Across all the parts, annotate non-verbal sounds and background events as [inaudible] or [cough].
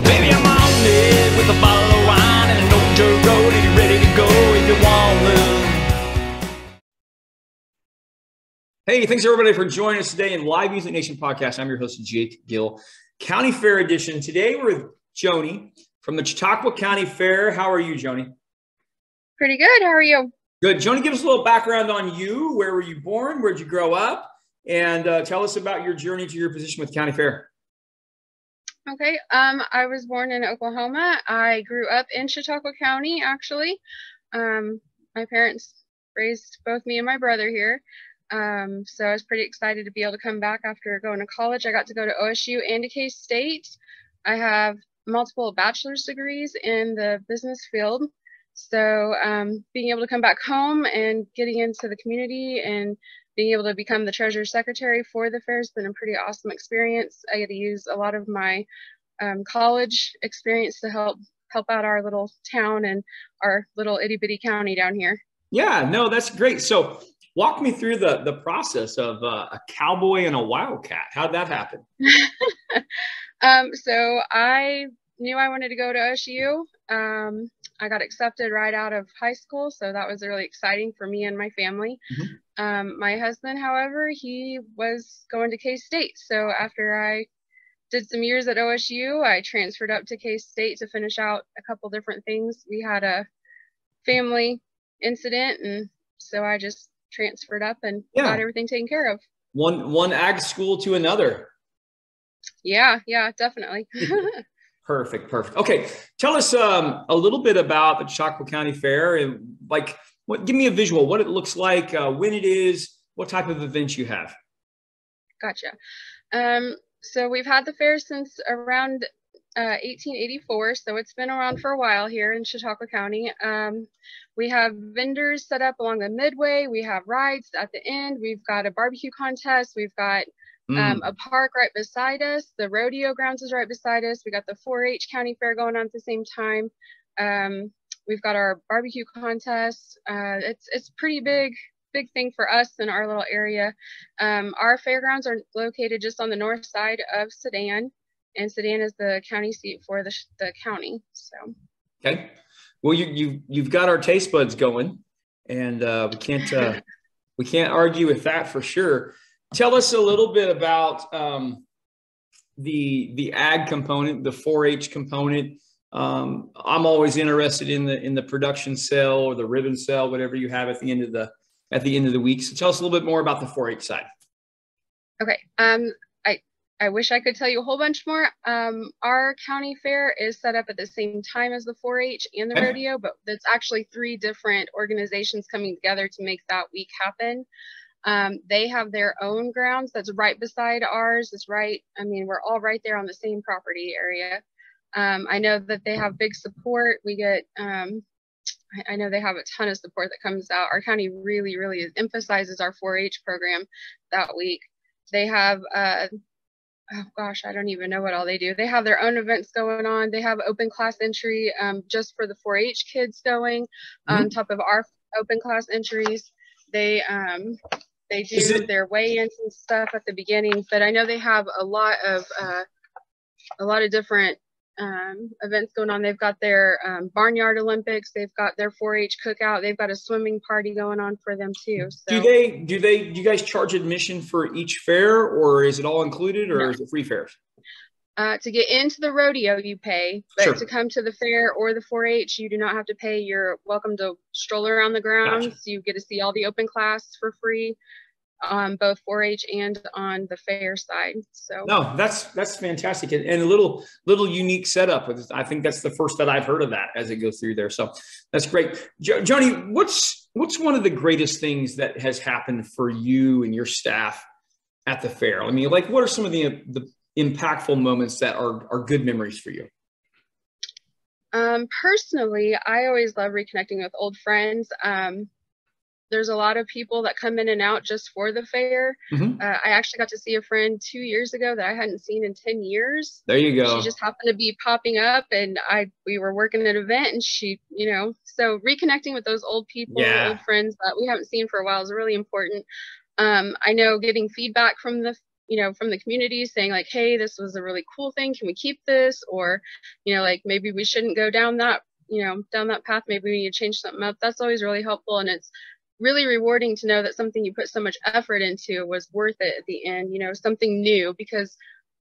Well, baby, I'm on it with a bottle of wine and an old dirt road, and you're ready to go if you want to. Hey, thanks everybody for joining us today in Live Music Nation podcast. I'm your host, Jake Gill, County Fair Edition. Today we're with Joni from the Chautauqua County Fair. How are you, Joni? Pretty good. How are you? Good. Joni, give us a little background on you. Where were you born? Where'd you grow up? And uh, tell us about your journey to your position with County Fair. Okay. Um, I was born in Oklahoma. I grew up in Chautauqua County, actually. Um, my parents raised both me and my brother here. Um, so I was pretty excited to be able to come back after going to college. I got to go to OSU and to K State. I have multiple bachelor's degrees in the business field. So um, being able to come back home and getting into the community and being able to become the treasurer secretary for the fair has been a pretty awesome experience. I get to use a lot of my um, college experience to help help out our little town and our little itty bitty county down here. Yeah, no, that's great. So walk me through the the process of uh, a cowboy and a wildcat. How'd that happen? [laughs] um, so I knew I wanted to go to OSU. Um, I got accepted right out of high school, so that was really exciting for me and my family. Mm-hmm. Um, my husband, however, he was going to K State. So after I did some years at OSU, I transferred up to K State to finish out a couple different things. We had a family incident, and so I just transferred up and yeah. got everything taken care of. One one ag school to another. Yeah, yeah, definitely. [laughs] Perfect, perfect. Okay, tell us um, a little bit about the Chautauqua County Fair and like, what? Give me a visual. What it looks like, uh, when it is, what type of events you have. Gotcha. Um, so we've had the fair since around uh, 1884, so it's been around for a while here in Chautauqua County. Um, we have vendors set up along the midway. We have rides at the end. We've got a barbecue contest. We've got mm. Um, a park right beside us. The rodeo grounds is right beside us. We got the 4-H county fair going on at the same time. Um, we've got our barbecue contest. Uh, it's it's pretty big big thing for us in our little area. Um, our fairgrounds are located just on the north side of Sedan, and Sedan is the county seat for the the county. So. Okay. Well, you you you've got our taste buds going, and uh, we can't uh, [laughs] we can't argue with that for sure. Tell us a little bit about um, the the ag component, the 4-H component. Um, I'm always interested in the in the production cell or the ribbon cell, whatever you have at the end of the at the end of the week. So tell us a little bit more about the 4-H side. Okay. Um, I I wish I could tell you a whole bunch more. Um, our county fair is set up at the same time as the 4-H and the rodeo, but it's actually three different organizations coming together to make that week happen. Um, they have their own grounds that's right beside ours. It's right, I mean, we're all right there on the same property area. Um, I know that they have big support. We get, um, I, I, know they have a ton of support that comes out. Our county really, really emphasizes our 4 H program that week. They have, uh, oh gosh, I don't even know what all they do. They have their own events going on. They have open class entry um, just for the 4 H kids going mm-hmm. on top of our open class entries. They um, they do it- their weigh-ins and stuff at the beginning, but I know they have a lot of uh, a lot of different um, events going on. They've got their um, barnyard Olympics. They've got their 4-H cookout. They've got a swimming party going on for them too. So. Do they do they do you guys charge admission for each fair, or is it all included, or no. is it free fairs? Uh, to get into the rodeo, you pay, but sure. to come to the fair or the 4-H, you do not have to pay. You're welcome to stroll around the grounds. Gotcha. You get to see all the open class for free on both 4-H and on the fair side. So no, that's that's fantastic and, and, a little little unique setup. I think that's the first that I've heard of that as it goes through there. So that's great, jo- Joni. What's what's one of the greatest things that has happened for you and your staff at the fair? I mean, like what are some of the the impactful moments that are, are good memories for you? Um, personally, I always love reconnecting with old friends. Um, there's a lot of people that come in and out just for the fair. Mm-hmm. Uh, I actually got to see a friend two years ago that I hadn't seen in 10 years. There you go. She just happened to be popping up and I, we were working at an event and she, you know, so reconnecting with those old people, yeah. old friends that we haven't seen for a while is really important. Um, I know getting feedback from the you know, from the community saying like, hey, this was a really cool thing. Can we keep this? Or, you know, like maybe we shouldn't go down that, you know, down that path. Maybe we need to change something up. That's always really helpful. And it's really rewarding to know that something you put so much effort into was worth it at the end, you know, something new because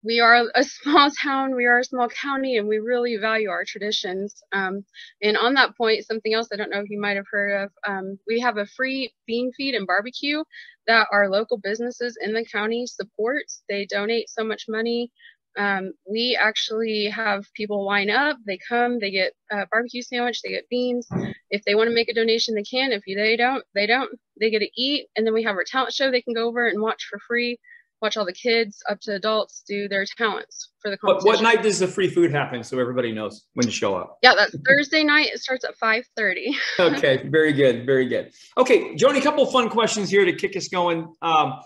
we are a [laughs] small town, we are a small county, and we really value our traditions. Um, and on that point, something else I don't know if you might have heard of, um, we have a free bean feed and barbecue that our local businesses in the county support. They donate so much money. Um, we actually have people line up. They come, they get a barbecue sandwich, they get beans. If they want to make a donation, they can. If they don't, they don't. They get to eat, and then we have our talent show they can go over and watch for free watch all the kids up to adults do their talents for the competition. What, what night does the free food happen so everybody knows when to show up? Yeah, that's Thursday night. It starts at 5.30. [laughs] okay, very good, very good. Okay, Joni, a couple of fun questions here to kick us going. Um,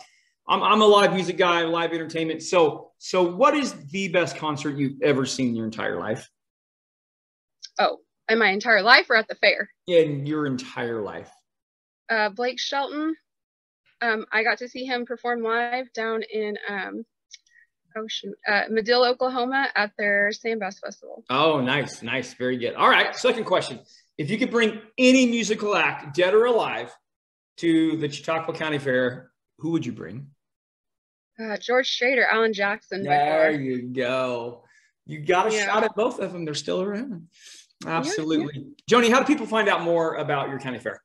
I'm, I'm a live music guy, live entertainment. So, so what is the best concert you've ever seen in your entire life? Oh, in my entire life or at the fair? In your entire life. Uh, Blake Shelton um, I got to see him perform live down in um, oh shoot, uh, Madill, Oklahoma at their Sand Bass Festival. Oh, nice, nice, very good. All right, second question: If you could bring any musical act, dead or alive, to the Chautauqua County Fair, who would you bring? Uh, George Strait or Alan Jackson. There you go. You got a yeah. shot at both of them. They're still around. Absolutely. Yeah, yeah. Joni, how do people find out more about your county fair?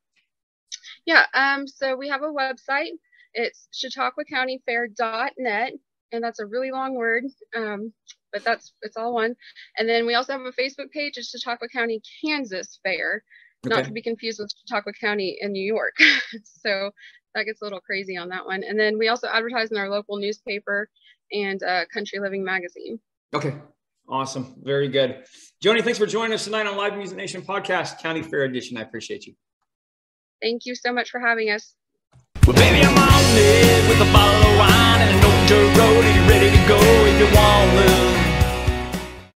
Yeah, um, so we have a website. It's chautauquacountyfair.net, and that's a really long word, um, but that's it's all one. And then we also have a Facebook page. It's Chautauqua County Kansas Fair, okay. not to be confused with Chautauqua County in New York. [laughs] so that gets a little crazy on that one. And then we also advertise in our local newspaper and uh, Country Living magazine. Okay, awesome, very good. Joni, thanks for joining us tonight on Live Music Nation podcast, County Fair Edition. I appreciate you. Thank you so much for having us. Well, baby, I'm on it with a bottle of wine and an old dirt road. Are you ready to go if you want?